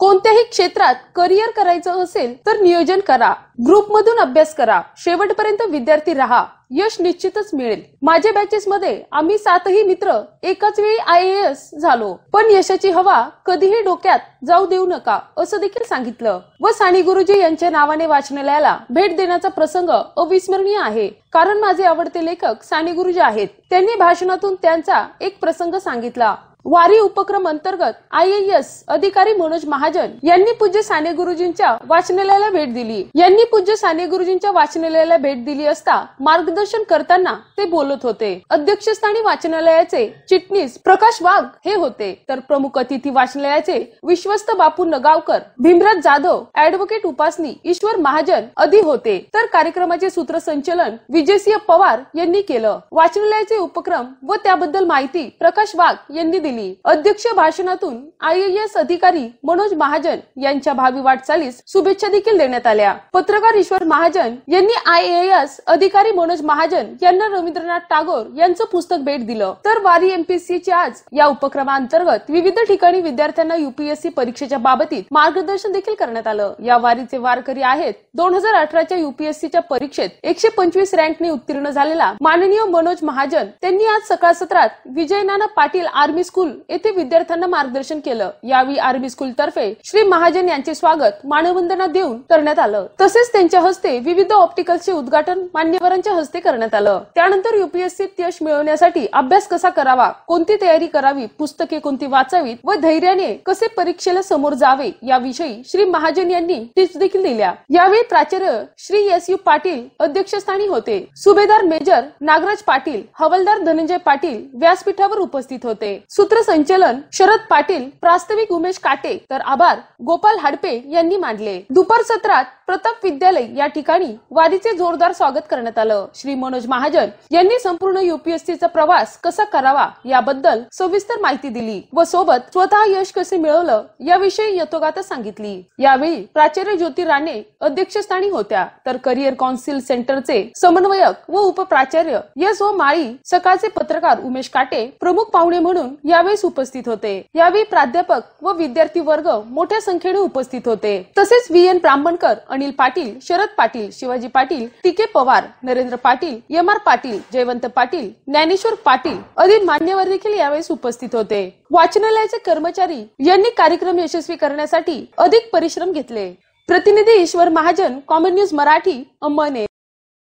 कोणत्याही क्षेत्रात करिअर करायचं असेल तर नियोजन करा. ग्रुप मधून अभ्यास करा. शेवटपर्यंत विद्यार्थी राहा. यश निश्चितच मिळेल. माझ्या बॅचेस मध्ये आम्ही सातही मित्र एकाच वेळी आय एस झालो. पण यशाची हवा कधीही डोक्यात जाऊ देऊ नका असं देखील सांगितलं. व साने गुरुजी यांच्या नावाने वाचनालयाला भेट देण्याचा प्रसंग अविस्मरणीय आहे. कारण माझे आवडते लेखक साने गुरुजी आहेत. त्यांनी भाषणातून त्यांचा एक प्रसंग सांगितला. वारी उपक्रम अंतर्गत आय एस अधिकारी मनोज महाजन यांनी पूज्य साने गुरुजींच्या वाचनालयाला भेट दिली. यांनी पूज्य साने गुरुजींच्या वाचनालयाला भेट दिली असता मार्गदर्शन करताना ते बोलत होते. अध्यक्षस्थानी वाचनालयाचे चिटणीस प्रकाश वाघ हे होते. तर प्रमुख अतिथी वाचनालयाचे विश्वस्त बापू नगावकर भीमराज जाधव ऍडव्होकेट उपासनी ईश्वर महाजन आदी होते. तर कार्यक्रमाचे सूत्रसंचलन विजयसिंह पवार यांनी केलं. वाचनालयाचे उपक्रम व त्याबद्दल माहिती प्रकाश वाघ यांनी दिली. दिली अध्यक्ष भाषणातून आय एस अधिकारी मनोज महाजन यांच्या भावी वाटचालीस शुभेच्छा देखील देण्यात आल्या. पत्रकार ईश्वर महाजन यांनी आय एस अधिकारी मनोज महाजन यांना रवींद्रनाथ टागोर यांचं पुस्तक भेट दिलं. तर वारी एमपीएससी चे आज या उपक्रमाअंतर्गत विविध ठिकाणी विद्यार्थ्यांना युपीएससी परीक्षेच्या बाबतीत मार्गदर्शन देखील करण्यात आलं. या वारीचे वारकरी आहेत. दोन हजार अठराच्या युपीएससीच्या परीक्षेत एकशे पंचवीस रँकने उत्तीर्ण झालेला माननीय मनोज महाजन. त्यांनी आज सकाळ सत्रात Vijaynana Patil army school school येथे विद्यार्थ्यांना मार्गदर्शन केलं. यावेळी आर्मी स्कूल तर्फे श्री महाजन यांचे स्वागत मानवंदना देऊन करण्यात आलं. तसेच त्यांच्या हस्ते विविध ऑप्टिकल्सचे उद्घाटन मान्यवरांच्या हस्ते करण्यात आलं. त्यानंतर युपीएससीत यश मिळवण्यासाठी अभ्यास कसा करावा कोणती तयारी करावी पुस्तके कोणती वाचावीत व धैर्याने कसे परीक्षेला समोर जावे याविषयी श्री महाजन यांनी टिप्स देखील दिल्या. यावेळी प्राचार्य श्री एस यू पाटील अध्यक्षस्थानी होते. सुभेदार मेजर नागराज पाटील हवालदार धनंजय पाटील व्यासपीठावर उपस्थित होते. सूत्रसंचलन शरद पाटील प्रास्ताविक उमेश काटे तर आभार गोपाल हाडपे यांनी मांडले दुपार सत्रात प्रताप विद्यालय या ठिकाणी वारीचे जोरदार स्वागत करण्यात आलं. श्री मनोज महाजन यांनी संपूर्ण युपीएससीचा प्रवास कसा करावा याबद्दल सविस्तर माहिती दिली व सोबत स्वतः यश कसे मिळवलं याविषयी यथोगाथा सांगितली. यावेळी प्राचार्य ज्योती राणे अध्यक्षस्थानी होत्या. तर करिअर काउन्सिल सेंटरचे समन्वयक व उपप्राचार्य एस ओ माळी सकाळचे पत्रकार उमेश काटे प्रमुख पाहुणे म्हणून या यावेळेस उपस्थित होते. यावेळी प्राध्यापक व विद्यार्थी वर्ग मोठ्या संख्येने उपस्थित होते. तसेच V. N. Brahmankar Anil Patil Sharad Patil Shivaji Patil T. Pawar Narendra Patil M. R. Patil Jaywant Patil Dnyaneshwar Patil आदी मान्यवर देखील यावेळेस उपस्थित होते. वाचनालयाचे कर्मचारी यांनी कार्यक्रम यशस्वी करण्यासाठी अधिक परिश्रम घेतले. प्रतिनिधी ईश्वर महाजन कॉमन न्यूज मराठी अंबने